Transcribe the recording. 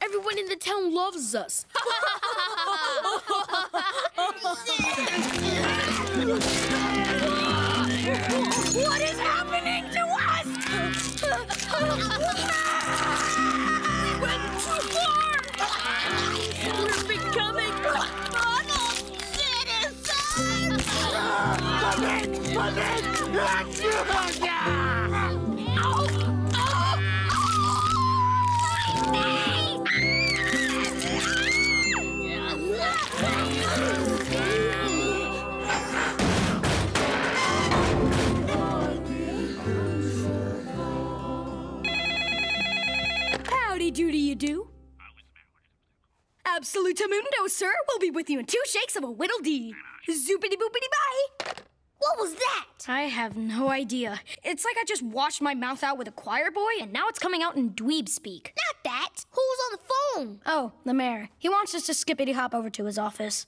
Everyone in the town loves us. What is happening to us? we went too far. We're becoming model citizens. Ow! Howdy doody you do. Absolutamundo, sir. We'll be with you in two shakes of a whittle dee. Zoopity boopity bye. What was that? I have no idea. It's like I just washed my mouth out with a choir boy, and now it's coming out in dweeb speak. Not that. Who was on the phone? Oh, the mayor. He wants us to skippity hop over to his office.